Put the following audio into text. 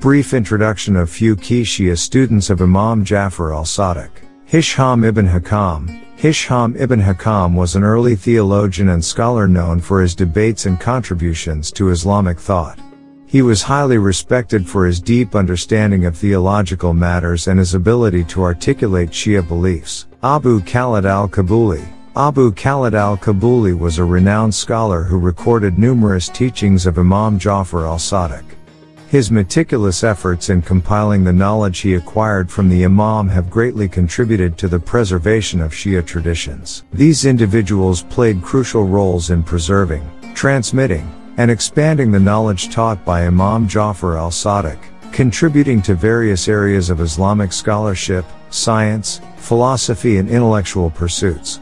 Brief introduction of few key Shia students of Imam Jafar al-Sadiq. Hisham ibn Hakam. Hisham ibn Hakam was an early theologian and scholar known for his debates and contributions to Islamic thought. He was highly respected for his deep understanding of theological matters and his ability to articulate Shia beliefs. Abu Khalid al-Kabuli. Abu Khalid al-Kabuli was a renowned scholar who recorded numerous teachings of Imam Jafar al-Sadiq. His meticulous efforts in compiling the knowledge he acquired from the Imam have greatly contributed to the preservation of Shia traditions. These individuals played crucial roles in preserving, transmitting, and expanding the knowledge taught by Imam Jafar al-Sadiq, contributing to various areas of Islamic scholarship, science, philosophy and intellectual pursuits.